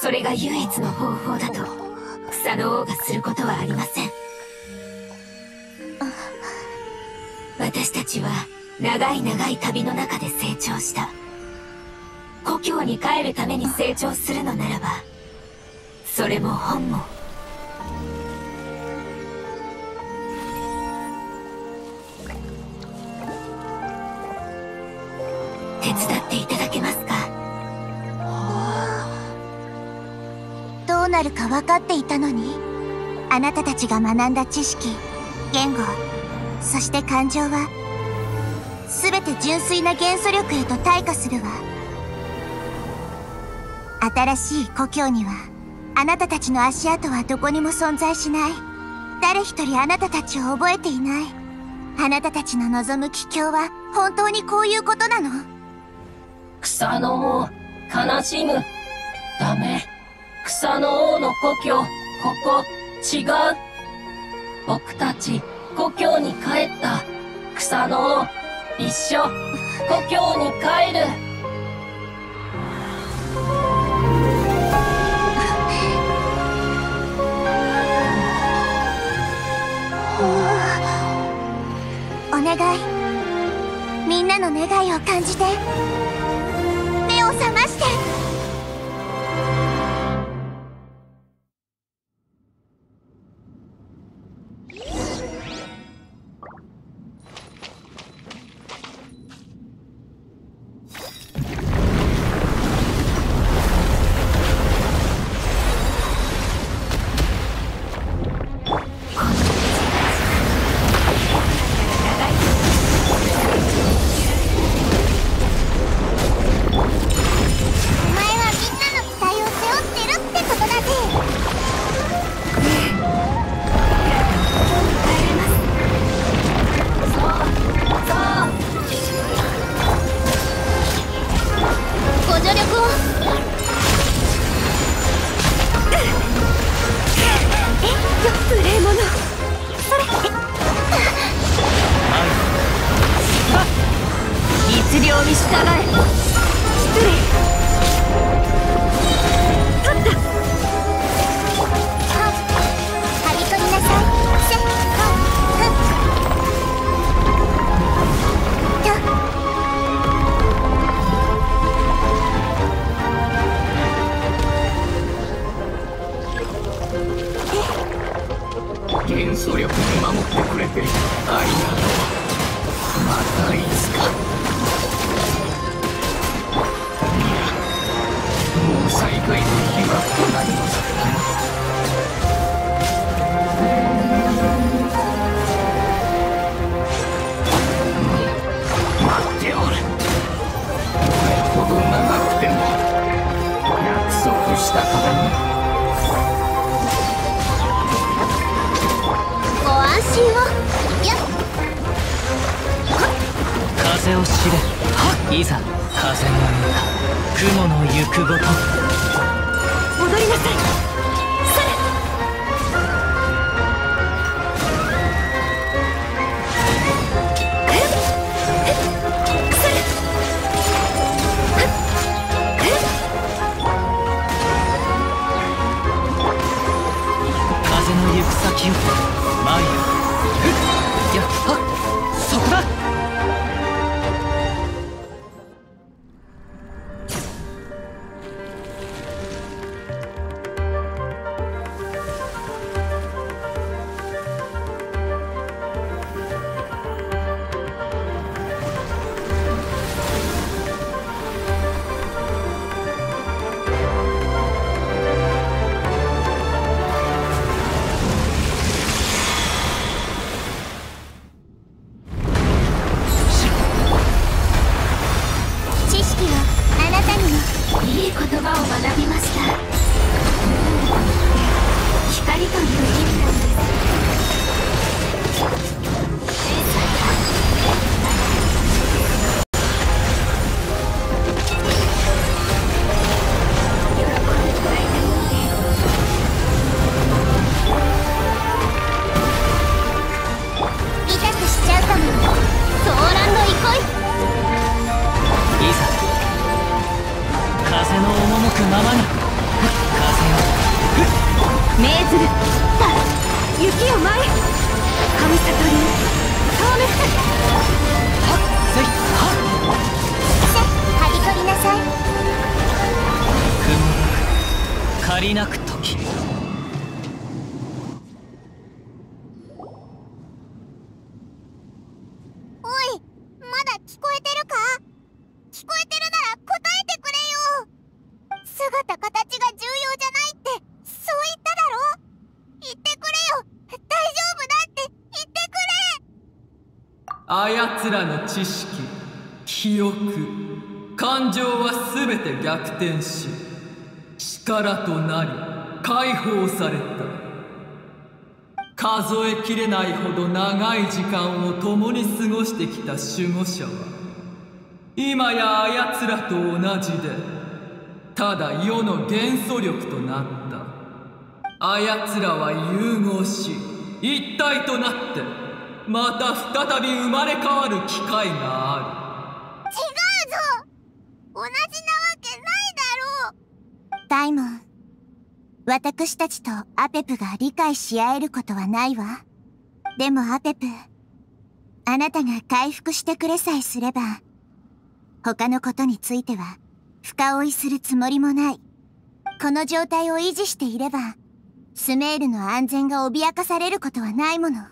それが唯一の方法だと草の王がすることはありません。私たちは長い長い旅の中で成長した。故郷に帰るために成長するのならばそれも本望手伝っていただけますか？どうなるか分かっていたのに？あなたたちが学んだ知識言語そして感情は全て純粋な元素力へと退化するわ。新しい故郷にはあなたたちの足跡はどこにも存在しない。誰一人あなたたちを覚えていない。あなたたちの望む帰郷は本当にこういうことなの？草の王悲しむ。ダメ。草の王の故郷ここ違う。僕たち故郷に帰った。草の王一緒。故郷に帰る。を感じて。目を覚まして。素力で守ってくれてありがとう。またいつか。いやもう再会の日は来ないのだ。風を知れ。いざ風の歌雲の行くごと。戻りなさい。風の行く先を。前やっはっそこだいい言葉を学びました。光という意味なんです。りなく時。おいまだ聞こえてるか？聞こえてるなら答えてくれよ。姿形が重要じゃないってそう言っただろ？言ってくれよ。大丈夫だって言ってくれ。あやつらの知識記憶感情は全て逆転し力となり解放された。数えきれないほど長い時間を共に過ごしてきた守護者は今やあやつらと同じでただ世の元素力となった。あやつらは融合し一体となってまた再び生まれ変わる機会がある違うぞ同じなわけないだろうダイモン私たちとアペプが理解し合えることはないわ。でもアペプあなたが回復してくれさえすれば他のことについては深追いするつもりもない。この状態を維持していればスメールの安全が脅かされることはないもの。